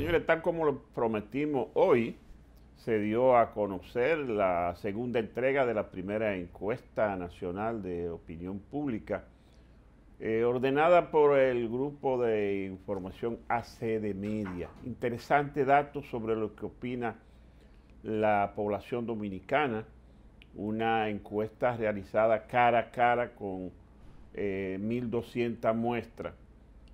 Señores, tal como lo prometimos hoy, se dio a conocer la segunda entrega de la primera encuesta nacional de opinión pública, eh, ordenada por el grupo de información ACD Media. Interesante dato sobre lo que opina la población dominicana, una encuesta realizada cara a cara con 1.200 eh, muestras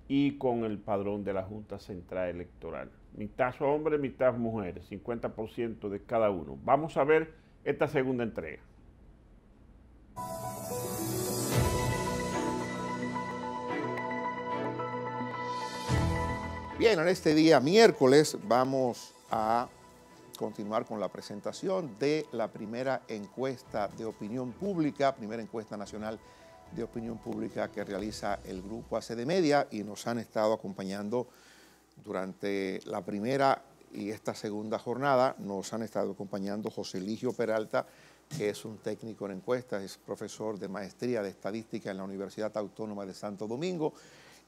y con el padrón de la Junta Central Electoral mitad hombres, mitad mujeres, 50% de cada uno. Vamos a ver esta segunda entrega. Bien, en este día miércoles vamos a continuar con la presentación de la primera encuesta de opinión pública, primera encuesta nacional de opinión pública que realiza el grupo ACD Media y nos han estado acompañando durante la primera y esta segunda jornada nos han estado acompañando José Ligio Peralta, que es un técnico en encuestas, es profesor de maestría de estadística en la Universidad Autónoma de Santo Domingo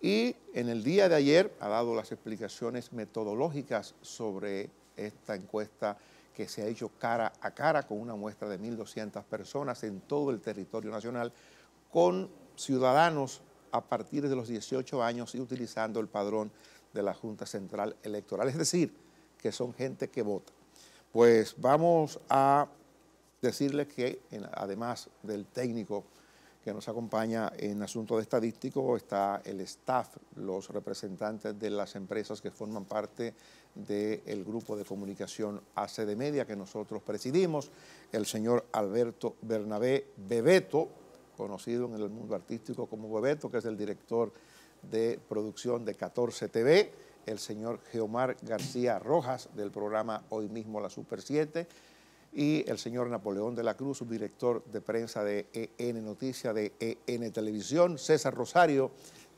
y en el día de ayer ha dado las explicaciones metodológicas sobre esta encuesta que se ha hecho cara a cara con una muestra de 1.200 personas en todo el territorio nacional con ciudadanos a partir de los 18 años y utilizando el padrón de la Junta Central Electoral, es decir, que son gente que vota. Pues vamos a decirles que además del técnico que nos acompaña en asuntos de está el staff, los representantes de las empresas que forman parte del grupo de comunicación ACD Media que nosotros presidimos, el señor Alberto Bernabé Bebeto, conocido en el mundo artístico como Bebeto, que es el director de producción de 14 TV, el señor Geomar García Rojas del programa Hoy mismo la Super 7 y el señor Napoleón de la Cruz, subdirector de prensa de EN Noticias de EN Televisión, César Rosario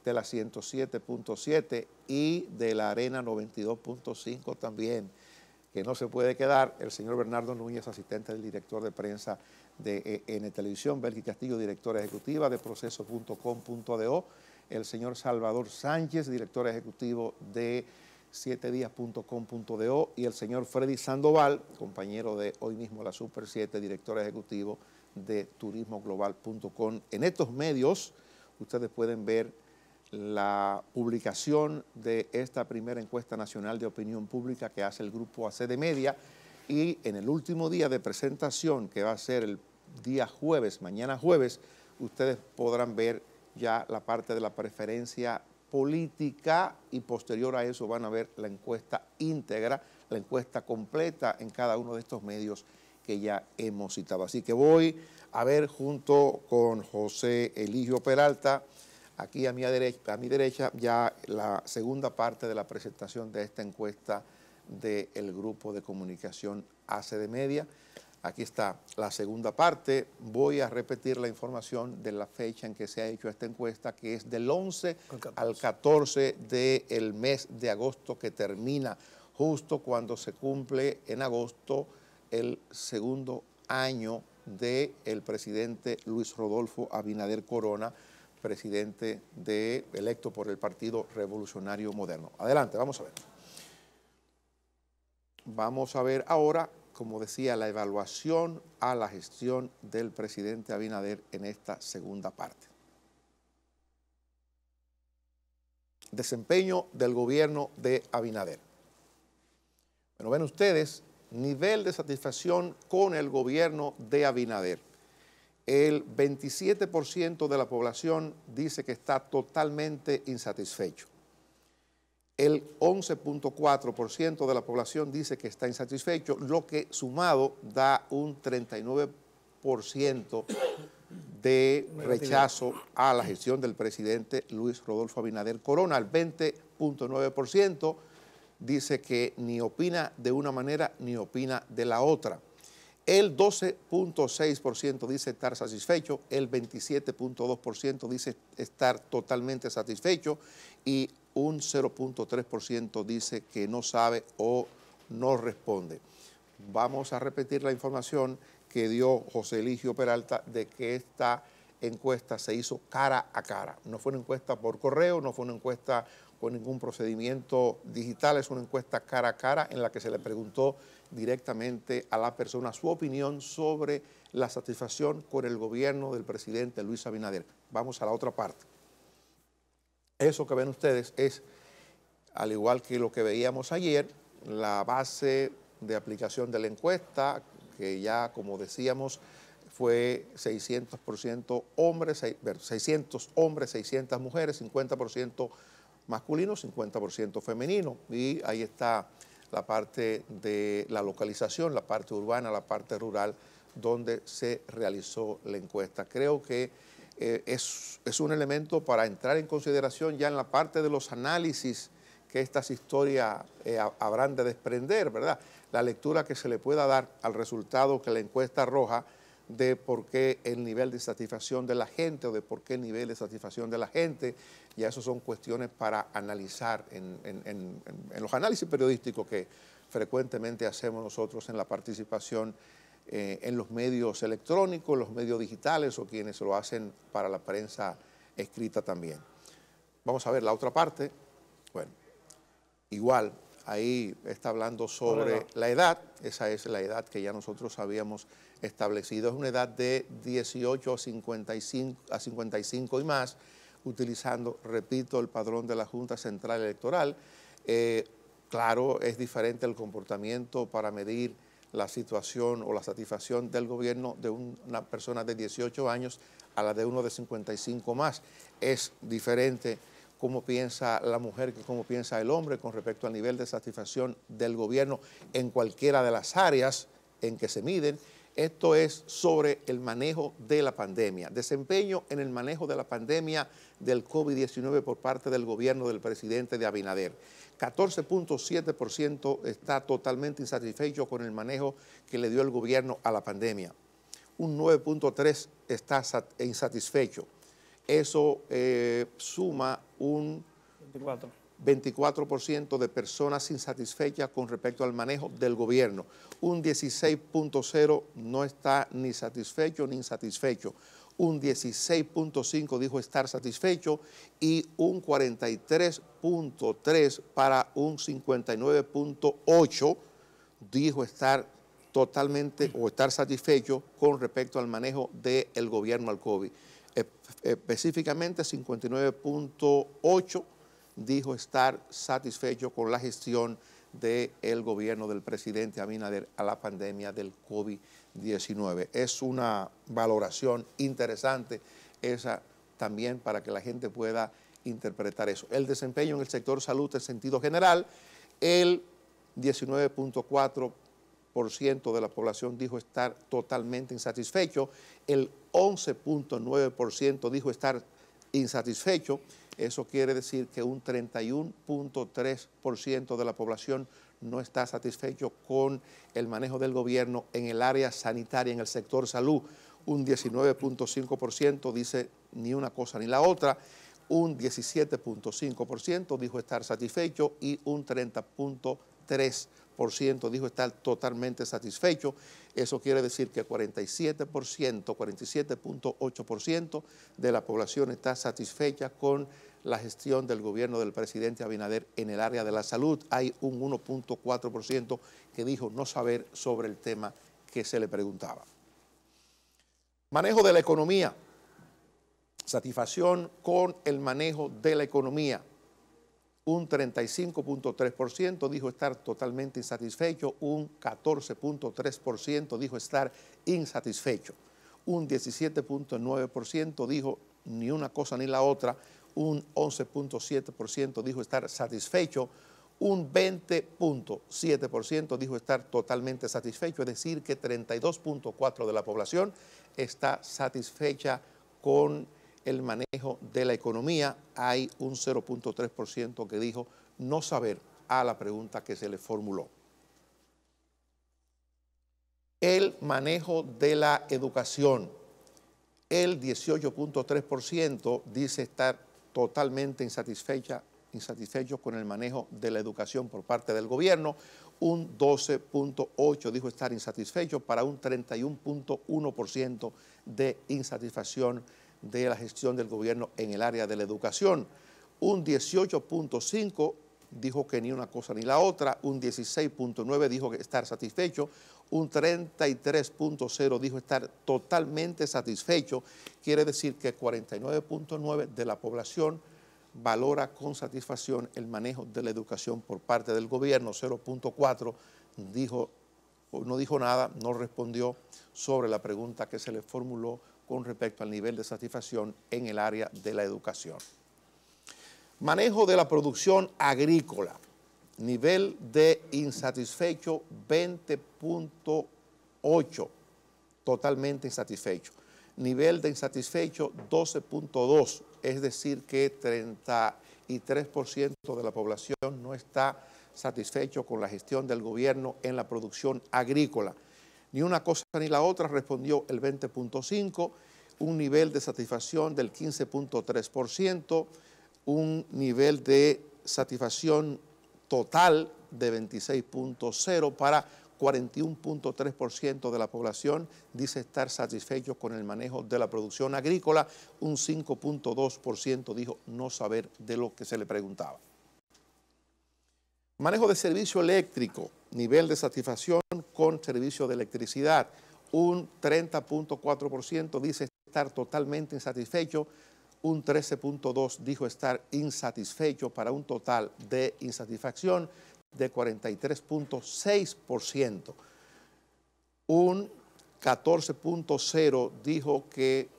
de la 107.7 y de la Arena 92.5 también, que no se puede quedar, el señor Bernardo Núñez, asistente del director de prensa de EN Televisión, Belki Castillo, directora ejecutiva de proceso.com.do, el señor Salvador Sánchez, director ejecutivo de sietedias.com.do y el señor Freddy Sandoval, compañero de hoy mismo la Super 7, director ejecutivo de turismoglobal.com. En estos medios ustedes pueden ver la publicación de esta primera encuesta nacional de opinión pública que hace el grupo ACD Media y en el último día de presentación, que va a ser el día jueves, mañana jueves, ustedes podrán ver ya la parte de la preferencia política y posterior a eso van a ver la encuesta íntegra, la encuesta completa en cada uno de estos medios que ya hemos citado. Así que voy a ver junto con José Eligio Peralta, aquí a mi derecha, a mi derecha ya la segunda parte de la presentación de esta encuesta del grupo de comunicación ACD Media. Aquí está la segunda parte. Voy a repetir la información de la fecha en que se ha hecho esta encuesta, que es del 11 al 14 del mes de agosto, que termina justo cuando se cumple en agosto el segundo año del presidente Luis Rodolfo Abinader Corona, presidente de, electo por el Partido Revolucionario Moderno. Adelante, vamos a ver. Vamos a ver ahora como decía, la evaluación a la gestión del presidente Abinader en esta segunda parte. Desempeño del gobierno de Abinader. Bueno, ven ustedes, nivel de satisfacción con el gobierno de Abinader. El 27% de la población dice que está totalmente insatisfecho el 11.4% de la población dice que está insatisfecho, lo que sumado da un 39% de rechazo a la gestión del presidente Luis Rodolfo Abinader Corona. El 20.9% dice que ni opina de una manera ni opina de la otra. El 12.6% dice estar satisfecho, el 27.2% dice estar totalmente satisfecho y un 0.3% dice que no sabe o no responde. Vamos a repetir la información que dio José Eligio Peralta de que esta encuesta se hizo cara a cara. No fue una encuesta por correo, no fue una encuesta con ningún procedimiento digital, es una encuesta cara a cara en la que se le preguntó directamente a la persona su opinión sobre la satisfacción con el gobierno del presidente Luis Abinader. Vamos a la otra parte. Eso que ven ustedes es, al igual que lo que veíamos ayer, la base de aplicación de la encuesta, que ya, como decíamos, fue 600% hombres, 600 hombres, 600 mujeres, 50% masculino, 50% femenino. Y ahí está la parte de la localización, la parte urbana, la parte rural, donde se realizó la encuesta. Creo que eh, es, un elemento para entrar en consideración ya en la parte de los análisis que estas historias eh, habrán de desprender, ¿verdad? La lectura que se le pueda dar al resultado que la encuesta arroja de por qué el nivel de satisfacción de la gente o de por qué el nivel de satisfacción de la gente, ya eso son cuestiones para analizar en, los análisis periodísticos que frecuentemente hacemos nosotros en la participación eh, en los medios electrónicos, los medios digitales o quienes lo hacen para la prensa escrita también. Vamos a ver la otra parte. Bueno, igual, ahí está hablando sobre la edad, esa es la edad que ya nosotros habíamos establecido. Es una edad de 18 a 55, a 55 y más, utilizando, repito, el padrón de la Junta Central Electoral. Eh, claro, es diferente el comportamiento para medir la situación o la satisfacción del gobierno de una persona de 18 años a la de uno de 55 más. Es diferente cómo piensa la mujer cómo piensa el hombre con respecto al nivel de satisfacción del gobierno en cualquiera de las áreas en que se miden esto es sobre el manejo de la pandemia, desempeño en el manejo de la pandemia del COVID-19 por parte del gobierno del presidente de Abinader. 14.7% está totalmente insatisfecho con el manejo que le dio el gobierno a la pandemia. Un 9.3% está insatisfecho. Eso eh, suma un 24. 24% de personas insatisfechas con respecto al manejo del gobierno. Un 16.0 no está ni satisfecho ni insatisfecho. Un 16.5 dijo estar satisfecho y un 43.3 para un 59.8 dijo estar totalmente o estar satisfecho con respecto al manejo del gobierno al COVID. Específicamente 59.8 dijo estar satisfecho con la gestión del gobierno del presidente Abinader a la pandemia del COVID-19. Es una valoración interesante esa también para que la gente pueda interpretar eso. El desempeño en el sector salud en sentido general, el 19.4% de la población dijo estar totalmente insatisfecho, el 11.9% dijo estar insatisfecho, eso quiere decir que un 31.3% de la población no está satisfecho con el manejo del gobierno en el área sanitaria, en el sector salud. Un 19.5% dice ni una cosa ni la otra. Un 17.5% dijo estar satisfecho y un 30.3% dijo estar totalmente satisfecho. Eso quiere decir que 47%, 47.8% de la población está satisfecha con la gestión del gobierno del presidente Abinader en el área de la salud. Hay un 1.4% que dijo no saber sobre el tema que se le preguntaba. Manejo de la economía. Satisfacción con el manejo de la economía. Un 35.3% dijo estar totalmente insatisfecho, un 14.3% dijo estar insatisfecho, un 17.9% dijo ni una cosa ni la otra, un 11.7% dijo estar satisfecho, un 20.7% dijo estar totalmente satisfecho, es decir, que 32.4% de la población está satisfecha con el manejo de la economía. Hay un 0.3% que dijo no saber a la pregunta que se le formuló. El manejo de la educación. El 18.3% dice estar totalmente insatisfecha, insatisfechos con el manejo de la educación por parte del gobierno. Un 12.8 dijo estar insatisfecho para un 31.1% de insatisfacción de la gestión del gobierno en el área de la educación. Un 18.5 dijo que ni una cosa ni la otra, un 16.9 dijo que estar satisfecho, un 33.0 dijo estar totalmente satisfecho, quiere decir que 49.9 de la población valora con satisfacción el manejo de la educación por parte del gobierno, 0.4 dijo no dijo nada, no respondió sobre la pregunta que se le formuló con respecto al nivel de satisfacción en el área de la educación. Manejo de la producción agrícola. Nivel de insatisfecho 20.8, totalmente insatisfecho. Nivel de insatisfecho 12.2, es decir que 33% de la población no está satisfecho con la gestión del gobierno en la producción agrícola. Ni una cosa ni la otra respondió el 20.5, un nivel de satisfacción del 15.3%, un nivel de satisfacción total de 26.0 para 41.3% de la población dice estar satisfecho con el manejo de la producción agrícola, un 5.2% dijo no saber de lo que se le preguntaba. Manejo de servicio eléctrico, nivel de satisfacción con servicio de electricidad, un 30.4% dice estar totalmente insatisfecho, un 13.2 dijo estar insatisfecho para un total de insatisfacción de 43.6%. Un 14.0 dijo que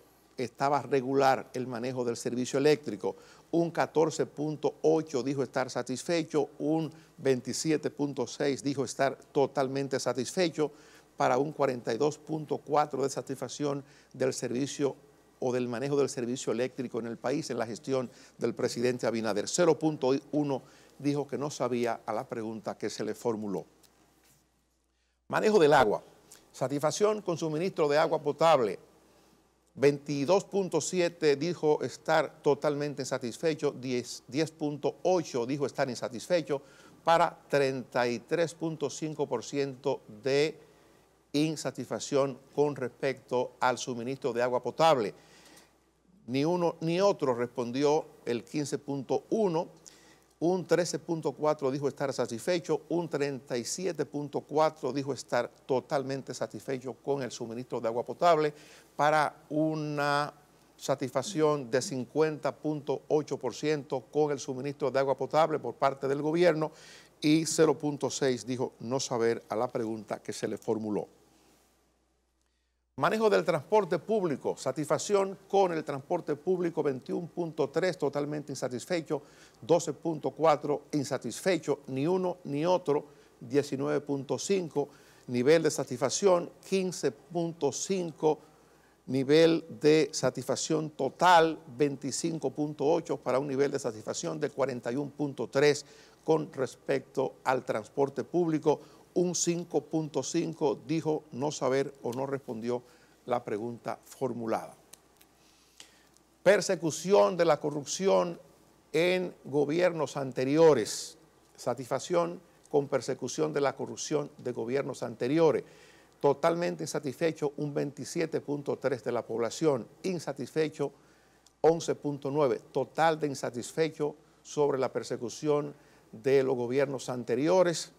estaba regular el manejo del servicio eléctrico. Un 14.8 dijo estar satisfecho. Un 27.6 dijo estar totalmente satisfecho para un 42.4 de satisfacción del servicio o del manejo del servicio eléctrico en el país en la gestión del presidente Abinader. 0.1 dijo que no sabía a la pregunta que se le formuló. Manejo del agua. Satisfacción con suministro de agua potable. 22.7 dijo estar totalmente insatisfecho, 10.8 dijo estar insatisfecho, para 33.5% de insatisfacción con respecto al suministro de agua potable. Ni uno ni otro respondió el 15.1, un 13.4 dijo estar satisfecho, un 37.4 dijo estar totalmente satisfecho con el suministro de agua potable para una satisfacción de 50.8% con el suministro de agua potable por parte del gobierno y 0.6 dijo no saber a la pregunta que se le formuló. Manejo del transporte público, satisfacción con el transporte público. 21.3, totalmente insatisfecho, 12.4 insatisfecho, ni uno ni otro, 19.5, nivel de satisfacción. 15.5, nivel de satisfacción total. 25.8 para un nivel de satisfacción de 41.3 con respecto al transporte público, un 5.5 dijo no saber o no respondió la pregunta formulada. Persecución de la corrupción en gobiernos anteriores. Satisfacción con persecución de la corrupción de gobiernos anteriores. Totalmente insatisfecho un 27.3 de la población. Insatisfecho 11.9. Total de insatisfecho sobre la persecución de los gobiernos anteriores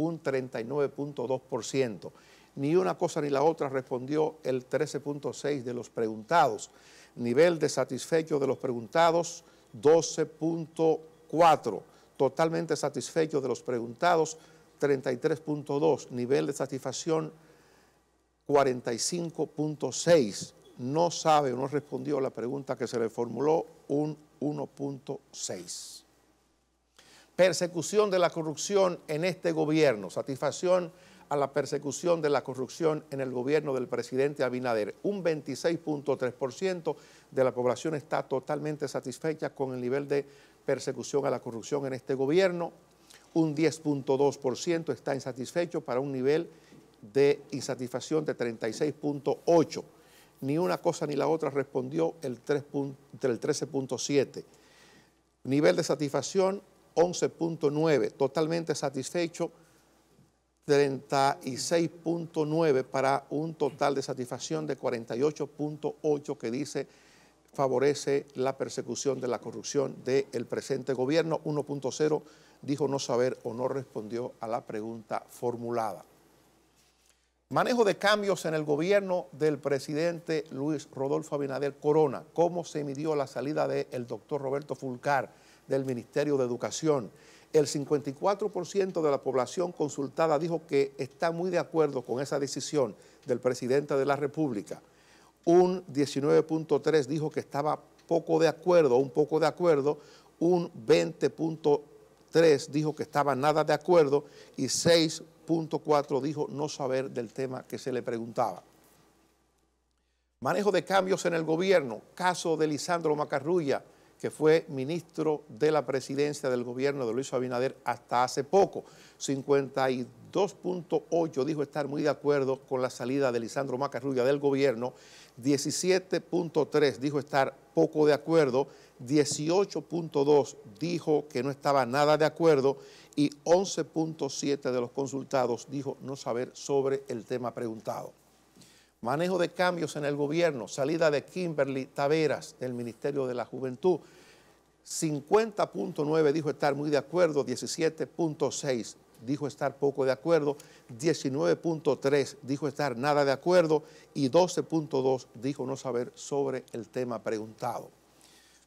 un 39.2%. Ni una cosa ni la otra respondió el 13.6% de los preguntados. Nivel de satisfecho de los preguntados, 12.4%. Totalmente satisfecho de los preguntados, 33.2%. Nivel de satisfacción, 45.6%. No sabe o no respondió la pregunta que se le formuló, un 1.6% persecución de la corrupción en este gobierno, satisfacción a la persecución de la corrupción en el gobierno del presidente Abinader. Un 26.3% de la población está totalmente satisfecha con el nivel de persecución a la corrupción en este gobierno. Un 10.2% está insatisfecho para un nivel de insatisfacción de 36.8%. Ni una cosa ni la otra respondió el, 13.7%. Nivel de satisfacción 11.9, totalmente satisfecho, 36.9 para un total de satisfacción de 48.8 que dice favorece la persecución de la corrupción del presente gobierno. 1.0 dijo no saber o no respondió a la pregunta formulada. Manejo de cambios en el gobierno del presidente Luis Rodolfo Abinader Corona. ¿Cómo se midió la salida del doctor Roberto Fulcar del Ministerio de Educación? El 54% de la población consultada dijo que está muy de acuerdo con esa decisión del presidente de la República. Un 19.3 dijo que estaba poco de acuerdo, un poco de acuerdo. Un 20.3 dijo que estaba nada de acuerdo y 6.4 dijo no saber del tema que se le preguntaba. Manejo de cambios en el gobierno, caso de Lisandro Macarrulla, que fue ministro de la presidencia del gobierno de Luis Abinader hasta hace poco. 52.8 dijo estar muy de acuerdo con la salida de Lisandro Macarrulla del gobierno. 17.3 dijo estar poco de acuerdo. 18.2 dijo que no estaba nada de acuerdo y 11.7 de los consultados dijo no saber sobre el tema preguntado. Manejo de cambios en el gobierno, salida de Kimberly Taveras del Ministerio de la Juventud. 50.9 dijo estar muy de acuerdo, 17.6 dijo estar poco de acuerdo, 19.3 dijo estar nada de acuerdo y 12.2 dijo no saber sobre el tema preguntado.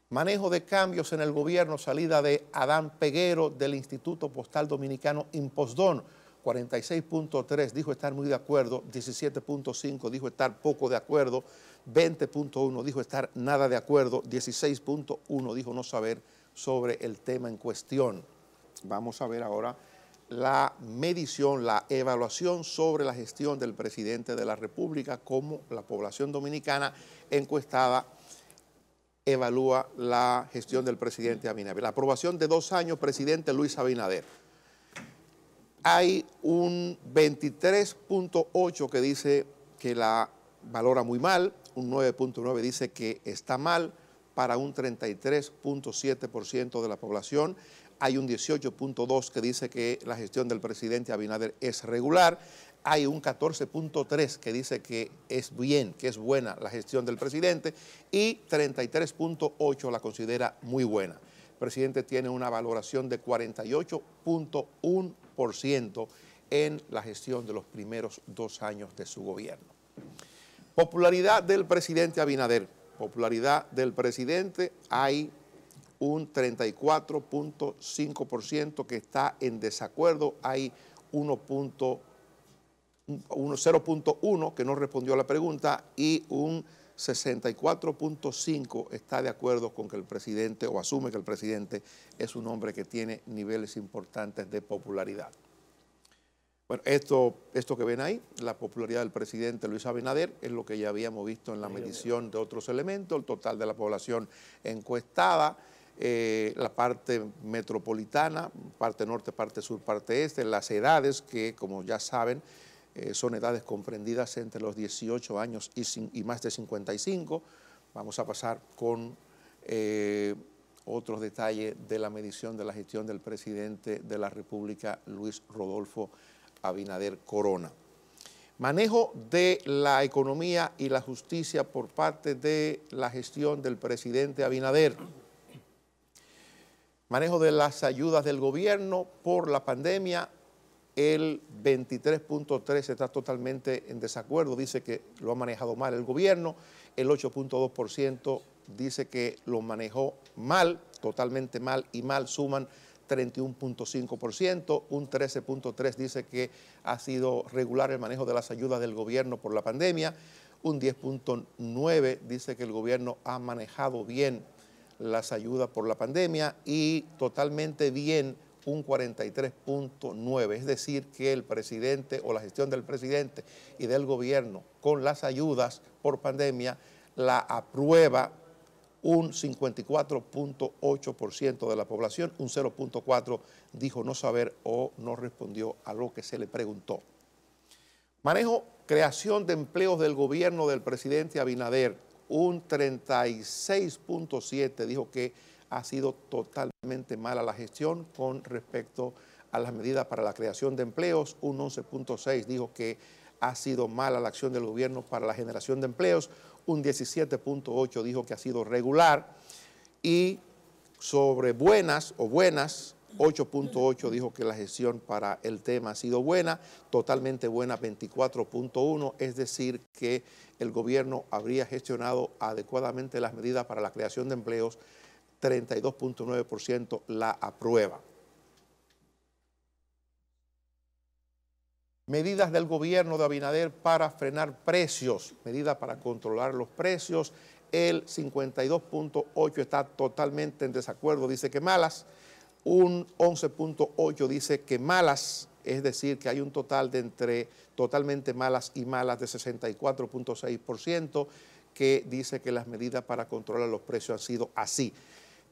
Manejo de cambios en el gobierno, salida de Adán Peguero del Instituto Postal Dominicano Impostón 46.3 dijo estar muy de acuerdo, 17.5 dijo estar poco de acuerdo, 20.1 dijo estar nada de acuerdo, 16.1 dijo no saber sobre el tema en cuestión. Vamos a ver ahora la medición, la evaluación sobre la gestión del presidente de la República, cómo la población dominicana encuestada evalúa la gestión del presidente Abinader. La aprobación de dos años, presidente Luis Abinader hay un 23.8 que dice que la valora muy mal, un 9.9 dice que está mal para un 33.7% de la población. Hay un 18.2 que dice que la gestión del presidente Abinader es regular. Hay un 14.3 que dice que es bien, que es buena la gestión del presidente y 33.8 la considera muy buena. Presidente tiene una valoración de 48.1 en la gestión de los primeros dos años de su gobierno. Popularidad del presidente Abinader. Popularidad del presidente, hay un 34.5% que está en desacuerdo, hay 0.1 que no respondió a la pregunta y un 64.5 está de acuerdo con que el presidente o asume que el presidente es un hombre que tiene niveles importantes de popularidad. Bueno, esto, esto que ven ahí, la popularidad del presidente Luis Abinader, es lo que ya habíamos visto en la medición de otros elementos, el total de la población encuestada, eh, la parte metropolitana, parte norte, parte sur, parte este, las edades que, como ya saben, eh, son edades comprendidas entre los 18 años y, más de 55. Vamos a pasar con eh, otros detalles de la medición de la gestión del presidente de la República, Luis Rodolfo Abinader Corona. Manejo de la economía y la justicia por parte de la gestión del presidente Abinader. Manejo de las ayudas del gobierno por la pandemia el 23.3 está totalmente en desacuerdo, dice que lo ha manejado mal el gobierno, el 8.2% dice que lo manejó mal, totalmente mal y mal suman 31.5%, un 13.3% dice que ha sido regular el manejo de las ayudas del gobierno por la pandemia, un 10.9% dice que el gobierno ha manejado bien las ayudas por la pandemia y totalmente bien un 43.9, es decir, que el presidente o la gestión del presidente y del gobierno con las ayudas por pandemia la aprueba un 54.8% de la población, un 0.4% dijo no saber o no respondió a lo que se le preguntó. Manejo, creación de empleos del gobierno del presidente Abinader, un 36.7 dijo que ha sido totalmente mala la gestión con respecto a las medidas para la creación de empleos. Un 11.6 dijo que ha sido mala la acción del gobierno para la generación de empleos. un 17.8 dijo que ha sido regular y sobre buenas o buenas, 8.8 dijo que la gestión para el tema ha sido buena, totalmente buena 24.1, es decir, que el gobierno habría gestionado adecuadamente las medidas para la creación de empleos, 32.9% la aprueba. Medidas del gobierno de Abinader para frenar precios, medidas para controlar los precios. El 52.8 está totalmente en desacuerdo, dice que malas. Un 11.8 dice que malas, es decir, que hay un total de entre totalmente malas y malas de 64.6% que dice que las medidas para controlar los precios han sido así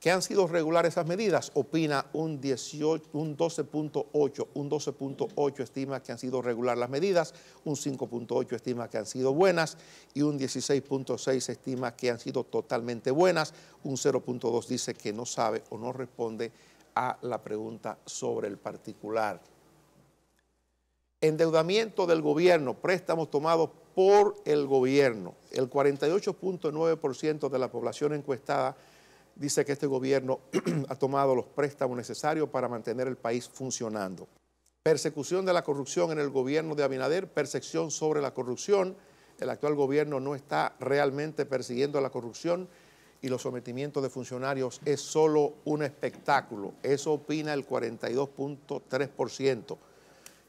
que han sido regulares esas medidas, opina un, 18, un 12.8, un 12.8 estima que han sido regular las medidas, un 5.8 estima que han sido buenas y un 16.6 estima que han sido totalmente buenas, un 0.2 dice que no sabe o no responde a la pregunta sobre el particular. Endeudamiento del gobierno, préstamos tomados por el gobierno. El 48.9% de la población encuestada dice que este gobierno ha tomado los préstamos necesarios para mantener el país funcionando. Persecución de la corrupción en el gobierno de Abinader, percepción sobre la corrupción. El actual gobierno no está realmente persiguiendo la corrupción y los sometimientos de funcionarios es solo un espectáculo. Eso opina el 42.3%.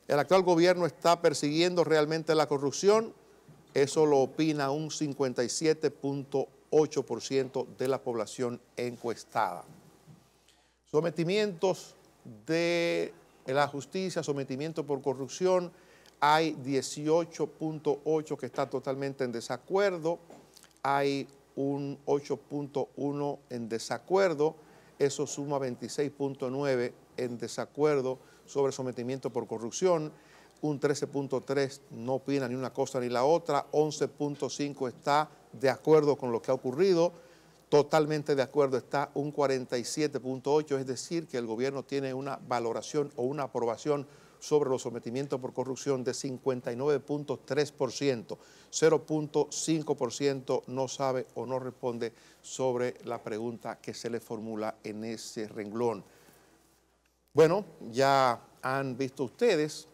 El actual gobierno está persiguiendo realmente la corrupción. Eso lo opina un 57.8%. 8% de la población encuestada. Sometimientos de la justicia, sometimiento por corrupción, hay 18.8 que está totalmente en desacuerdo, hay un 8.1 en desacuerdo, eso suma 26.9 en desacuerdo sobre sometimiento por corrupción, un 13.3 no opina ni una cosa ni la otra, 11.5 está de acuerdo con lo que ha ocurrido, totalmente de acuerdo está un 47.8, es decir, que el gobierno tiene una valoración o una aprobación sobre los sometimientos por corrupción de 59.3%, 0.5% no sabe o no responde sobre la pregunta que se le formula en ese renglón. Bueno, ya han visto ustedes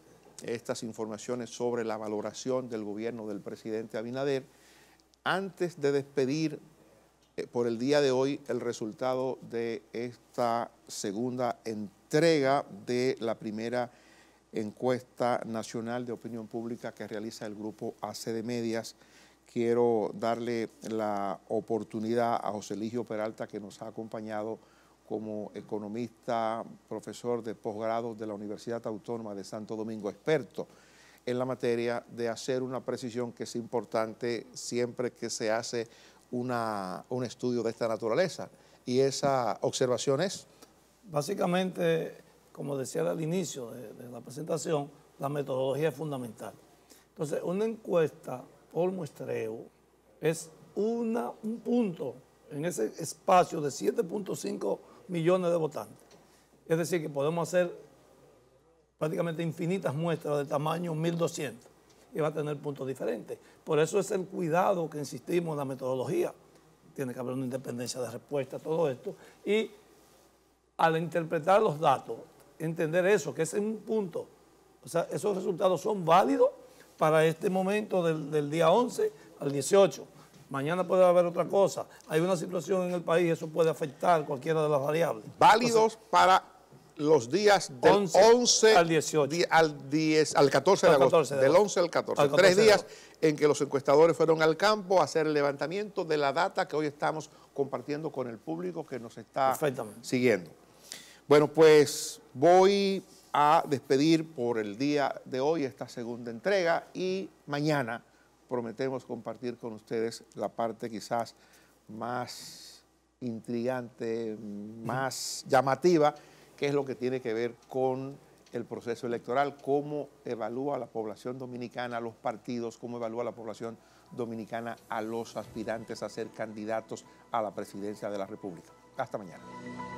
estas informaciones sobre la valoración del gobierno del presidente Abinader. Antes de despedir eh, por el día de hoy el resultado de esta segunda entrega de la primera encuesta nacional de opinión pública que realiza el grupo AC de Medias, quiero darle la oportunidad a José Ligio Peralta que nos ha acompañado como economista, profesor de posgrado de la Universidad Autónoma de Santo Domingo, experto en la materia, de hacer una precisión que es importante siempre que se hace una, un estudio de esta naturaleza. Y esa observación es... Básicamente, como decía al inicio de, de la presentación, la metodología es fundamental. Entonces, una encuesta por muestreo es una, un punto en ese espacio de 7.5 millones de votantes. Es decir, que podemos hacer prácticamente infinitas muestras de tamaño 1200 y va a tener puntos diferentes. Por eso es el cuidado que insistimos en la metodología. Tiene que haber una independencia de respuesta, todo esto. Y al interpretar los datos, entender eso, que ese es un punto. O sea, esos resultados son válidos para este momento del, del día 11 al 18 mañana puede haber otra cosa. Hay una situación en el país, eso puede afectar cualquiera de las variables. Válidos para los días del 11, al 18. al, 10, al 14 de agosto, del 11 al 14. Tres días en que los encuestadores fueron al campo a hacer el levantamiento de la data que hoy estamos compartiendo con el público que nos está siguiendo. Bueno, pues voy a despedir por el día de hoy esta segunda entrega y mañana prometemos compartir con ustedes la parte quizás más intrigante, más llamativa, que es lo que tiene que ver con el proceso electoral, cómo evalúa la población dominicana a los partidos, cómo evalúa la población dominicana a los aspirantes a ser candidatos a la presidencia de la República. Hasta mañana.